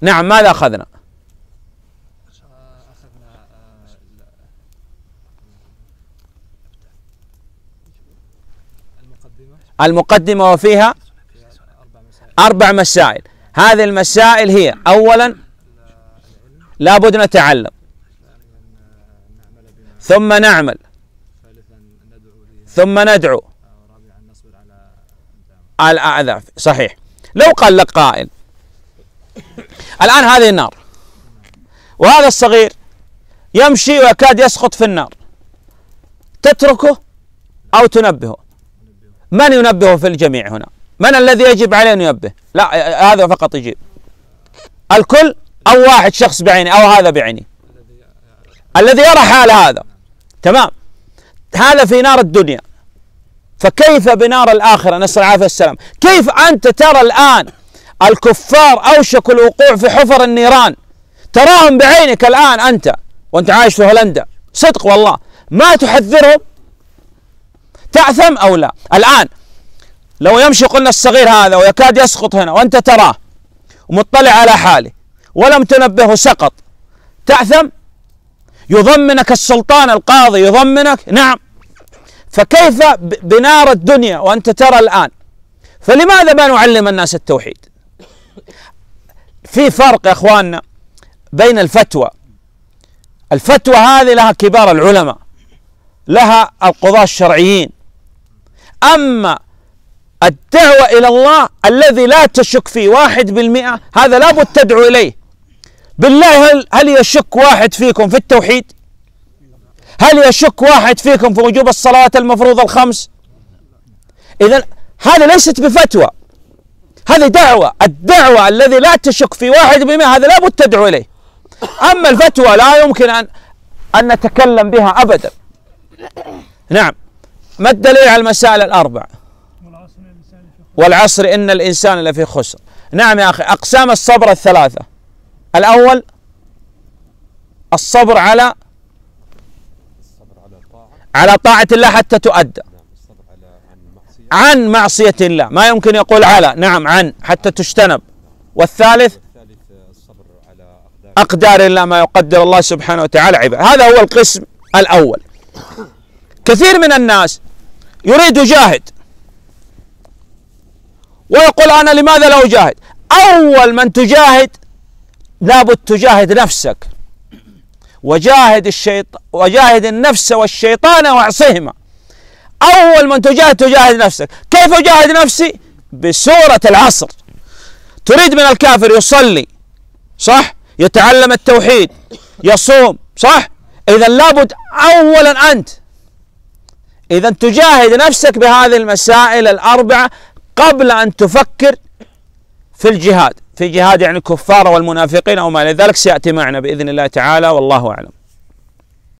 نعم ماذا أخذنا؟ المقدمة وفيها أربع مسائل. هذه المسائل هي أولا لابد نتعلم. ثم نعمل. ثم ندعو. الأعذار. صحيح. لو قال لك قائل الآن هذه النار. وهذا الصغير يمشي ويكاد يسقط في النار. تتركه أو تنبهه؟ من ينبهه في الجميع هنا؟ من الذي يجب عليه أن ينبه؟ لا هذا فقط يجيب. الكل أو واحد شخص بعينه أو هذا بعينه. الذي يرى حال هذا. تمام؟ هذا في نار الدنيا. فكيف بنار الآخرة؟ نسأل العافية والسلام. كيف أنت ترى الآن الكفار أوشك الوقوع في حفر النيران. تراهم بعينك الآن أنت وأنت عايش في هولندا. صدق والله. ما تحذرهم؟ تعثم أو لا؟ الآن لو يمشي قلنا الصغير هذا ويكاد يسقط هنا وأنت تراه ومطلع على حاله ولم تنبهه سقط. تعثم يضمنك السلطان القاضي يضمنك؟ نعم. فكيف بنار الدنيا وأنت ترى الآن؟ فلماذا ما نعلم الناس التوحيد؟ في فرق يا اخواننا بين الفتوى. الفتوى هذه لها كبار العلماء لها القضاة الشرعيين. أما الدعوة إلى الله الذي لا تشك فيه واحد بالمئة هذا لابد تدعو إليه. بالله هل, هل يشك واحد فيكم في التوحيد؟ هل يشك واحد فيكم في وجوب الصلاة المفروضة الخمس؟ إذا هذه ليست بفتوى. هذه دعوة. الدعوة الذي لا تشك في واحد بمئة هذا لابد تدعو إليه. أما الفتوى لا يمكن أن أن نتكلم بها أبدا. نعم. ما الدليل على المسائل الأربع؟ والعصر إن الإنسان لفي خسر. نعم يا أخي أقسام الصبر الثلاثة. الأول الصبر على على طاعة الله حتى تؤدى. عن معصية الله. ما يمكن يقول على. نعم عن. حتى تجتنب. والثالث أقدار الله ما يقدر الله سبحانه وتعالى عباد هذا هو القسم الأول. كثير من الناس يريد يجاهد ويقول أنا لماذا لا أجاهد؟ أول من تجاهد لابد تجاهد نفسك. وجاهد الشيطان وجاهد النفس والشيطان واعصهما أول من تجاهد تجاهد نفسك. كيف أجاهد نفسي؟ بسورة العصر. تريد من الكافر يصلي صح؟ يتعلم التوحيد يصوم صح؟ إذا لابد أولا أنت. إذا تجاهد نفسك بهذه المسائل الأربعة قبل أن تفكر في الجهاد. في جهاد يعني الكفار والمنافقين أو ما إلى ذلك. سيأتي معنا بإذن الله تعالى والله أعلم.